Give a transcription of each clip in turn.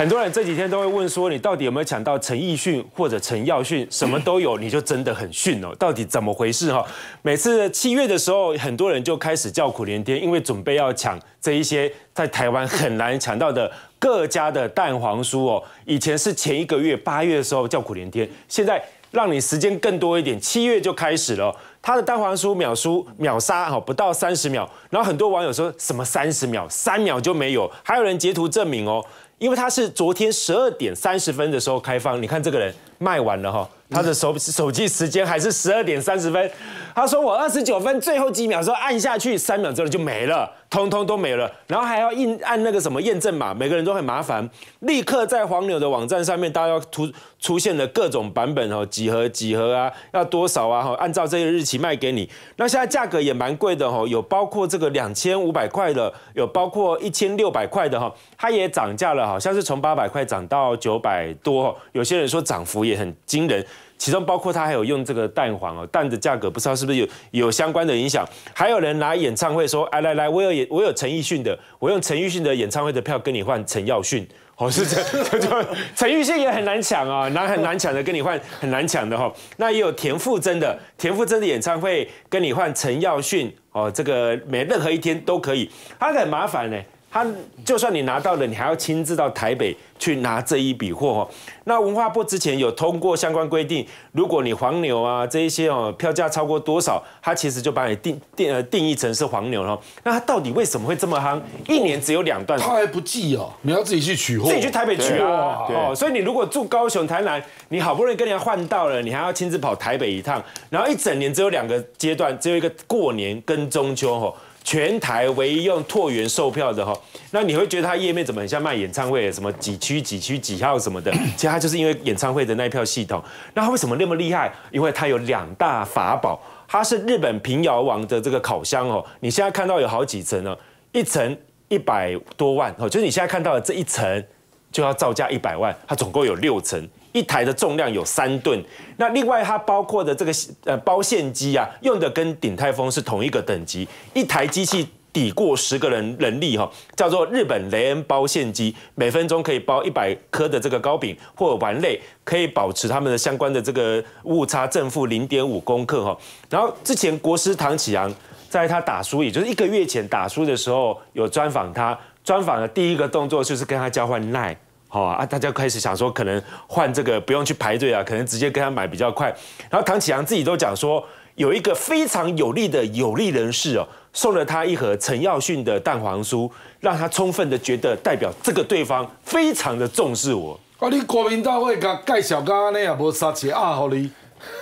很多人这几天都会问说，你到底有没有抢到陈奕迅或者陈耀迅？什么都有，你就真的很逊哦？到底怎么回事哈？每次七月的时候，很多人就开始叫苦连天，因为准备要抢这一些在台湾很难抢到的各家的蛋黄酥哦。以前是前一个月八月的时候叫苦连天，现在让你时间更多一点，七月就开始了。它的蛋黄酥秒输秒杀哈，不到三十秒。然后很多网友说什么三十秒，三秒就没有，还有人截图证明哦。因为他是昨天十二点三十分的时候开放，你看这个人卖完了哈，他的手手机时间还是十二点三十分，他说我二十九分最后几秒时候按下去，三秒之后就没了。通通都没了，然后还要印按那个什么验证码，每个人都很麻烦。立刻在黄牛的网站上面，大家要出出现了各种版本哦，几盒几盒啊，要多少啊？哈，按照这个日期卖给你。那现在价格也蛮贵的哦，有包括这个两千五百块的，有包括一千六百块的哈，它也涨价了，好像是从八百块涨到九百多。有些人说涨幅也很惊人。其中包括他还有用这个蛋黄哦，蛋的价格不知道是不是有有相关的影响。还有人拿演唱会说，哎来来，我有演我有陈奕迅的，我用陈奕迅的演唱会的票跟你换陈耀迅，哦是这，就陈奕迅也很难抢啊，拿很难抢的跟你换很难抢的哈。那也有田馥甄的，田馥甄的演唱会跟你换陈耀迅，哦这个每任何一天都可以，他很麻烦呢。他就算你拿到了，你还要亲自到台北去拿这一笔货哦。那文化部之前有通过相关规定，如果你黄牛啊这一些哦票价超过多少，它其实就把你定定呃定义成是黄牛了。那它到底为什么会这么夯？一年只有两段，他还不寄哦，你要自己去取货，自己去台北取啊。哦，所以你如果住高雄、台南，你好不容易跟人家换到了，你还要亲自跑台北一趟，然后一整年只有两个阶段，只有一个过年跟中秋哦。全台唯一用拓元售票的哈，那你会觉得它页面怎么很像卖演唱会，什么几区几区几号什么的？其实它就是因为演唱会的那一票系统。那它为什么那么厉害？因为它有两大法宝，它是日本平遥王的这个烤箱哦。你现在看到有好几层哦，一层一百多万哦，就是你现在看到的这一层就要造价一百万，它总共有六层。一台的重量有三吨，那另外它包括的这个呃包线机啊，用的跟鼎泰丰是同一个等级，一台机器抵过十个人人力哈，叫做日本雷恩包线机，每分钟可以包一百颗的这个糕饼或丸类，可以保持他们的相关的这个误差正负零点五公克哈。然后之前国师唐启阳在他打输，也就是一个月前打输的时候，有专访他，专访的第一个动作就是跟他交换耐。好啊，大家开始想说，可能换这个不用去排队啊，可能直接跟他买比较快。然后唐启阳自己都讲说，有一个非常有利的有利人士哦，送了他一盒陈耀迅的蛋黄酥，让他充分的觉得代表这个对方非常的重视我。啊，你国民大会甲介绍刚刚那也无杀气啊，好你。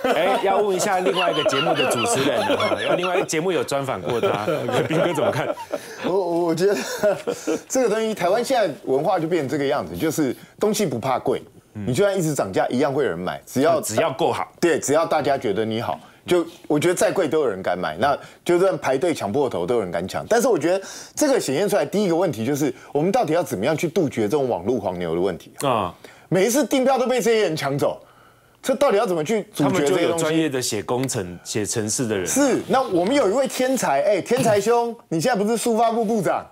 哎，要问一下另外一个节目的主持人另外一个节目有专访过他，斌哥怎么看？我我觉得这个东西，台湾现在文化就变成这个样子，就是东西不怕贵，你就算一直涨价，一样会有人买，只要只要够好，对，只要大家觉得你好，就我觉得再贵都有人敢买，那就算排队抢破头都有人敢抢。但是我觉得这个显现出来第一个问题就是，我们到底要怎么样去杜绝这种网络黄牛的问题啊？每一次订票都被这些人抢走。这到底要怎么去阻绝这些东西？专业的写工程、写城市的人是。那我们有一位天才，哎，天才兄，你现在不是速发部部长，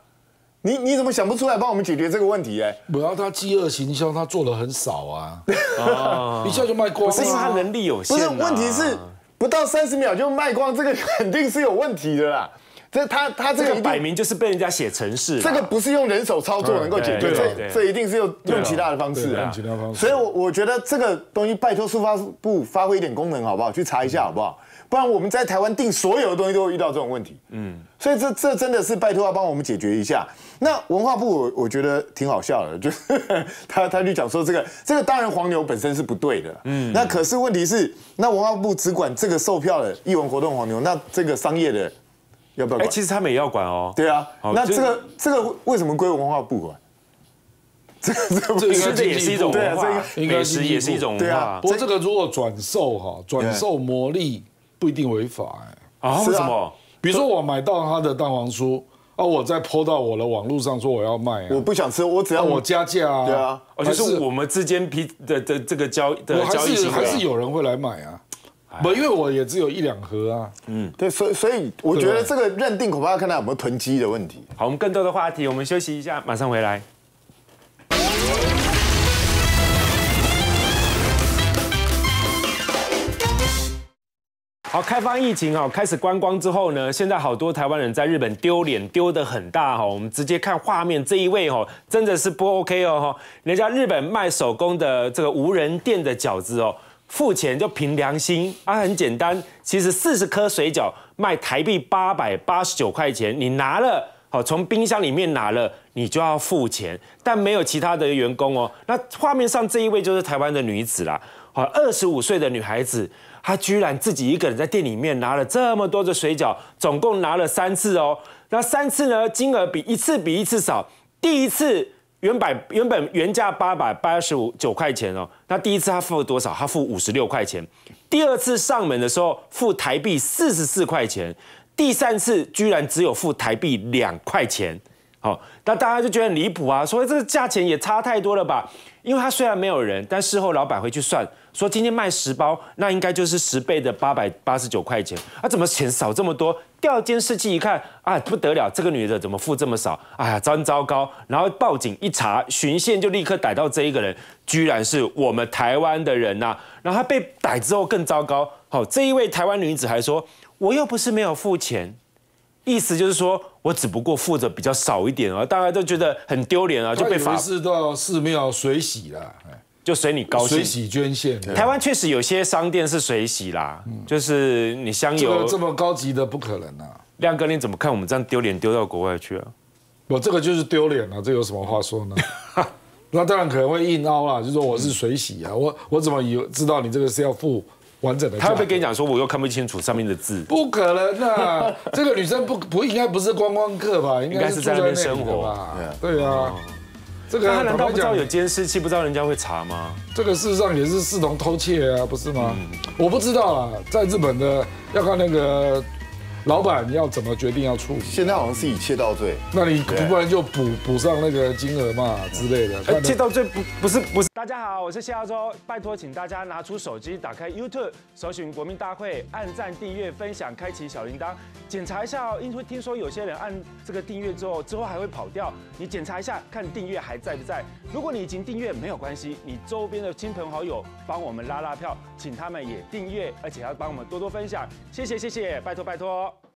你你怎么想不出来帮我们解决这个问题？哎，不要他饥饿行销，他做的很少啊，一下就卖光。是因为他能力有限。不是，问题是不到三十秒就卖光，这个肯定是有问题的啦。这他他这个摆明就是被人家写程式，这个不是用人手操作能够解决，这这一定是用用其他的方式啊。所以，我我觉得这个东西拜托速发部发挥一点功能好不好？去查一下好不好？不然我们在台湾订所有的东西都会遇到这种问题。嗯，所以这这真的是拜托要帮我们解决一下。那文化部我我觉得挺好笑的，就 他他就讲说这个这个当然黄牛本身是不对的。嗯，那可是问题是，那文化部只管这个售票的艺文活动黄牛，那这个商业的。要不要？哎，其实他们也要管哦。对啊，那这个这个为什么归文化部管？这个这吃的也是一种文化，美食也是一种文化。不过这个如果转售哈，转售魔力不一定违法哎。啊？为什么？比如说我买到他的蛋黄酥，啊，我再抛到我的网络上说我要卖，我不想吃，我只要我加价啊。对啊，而且是我们之间批的的这个交的交易还是有人会来买啊。不，因为我也只有一两盒啊。嗯，对，所以所以我觉得这个认定恐怕要看他有没有囤积的问题。好，我们更多的话题，我们休息一下，马上回来。好，开放疫情哦，开始观光之后呢，现在好多台湾人在日本丢脸丢得很大哈。我们直接看画面，这一位哦，真的是不 OK 哦人家日本卖手工的这个无人店的饺子哦，付钱就凭良心啊，很简单。其实四十颗水饺卖台币八百八十九块钱，你拿了好从冰箱里面拿了，你就要付钱，但没有其他的员工哦。那画面上这一位就是台湾的女子啦，好，二十五岁的女孩子。她居然自己一个人在店里面拿了这么多的水饺，总共拿了三次哦。那三次呢，金额比一次比一次少。第一次原百原本原价八百八十五九块钱哦，那第一次他付了多少？他付五十六块钱。第二次上门的时候付台币四十四块钱，第三次居然只有付台币两块钱。好，那大家就觉得很离谱啊，所以这个价钱也差太多了吧？因为他虽然没有人，但事后老板回去算。说今天卖十包，那应该就是十倍的八百八十九块钱啊？怎么钱少这么多？调监视器一看，啊，不得了，这个女的怎么付这么少？哎呀，真糟糕！然后报警一查，巡线就立刻逮到这一个人，居然是我们台湾的人呐！然后他被逮之后更糟糕，好，这一位台湾女子还说，我又不是没有付钱，意思就是说我只不过付的比较少一点啊，大家都觉得很丢脸啊，就被罚。是到寺庙水洗了，就随你高兴，水洗捐献。台湾确实有些商店是水洗啦，就是你香油这么高级的不可能啊。亮哥，你怎么看我们这样丢脸丢到国外去啊？我这个就是丢脸了，这有什么话说呢？那当然可能会硬凹啦，就说我是水洗啊，我我怎么以知道你这个是要付完整的？他会跟你讲说我又看不清楚上面的字？不可能啊！这个女生不不应该不是观光客吧？应该是在那边生活吧？对啊。这个他难道不知道有监视器，不知道人家会查吗？这个事实上也是视同偷窃啊，不是吗？我不知道啊，在日本的要看那个。老板要怎么决定要处理？现在好像是以窃盗罪，那你不然就补补上那个金额嘛之类的。窃盗罪不不是不是。大家好，我是谢亚洲，拜托。请大家拿出手机，打开 YouTube，搜寻国民大会，按赞、订阅、分享，开启小铃铛，检查一下哦。因为听说有些人按这个订阅之后，之后还会跑掉，你检查一下看订阅还在不在。如果你已经订阅没有关系，你周边的亲朋好友帮我们拉拉票，请他们也订阅，而且要帮我们多多分享，谢谢谢谢，拜托。拜托。